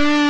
Bye.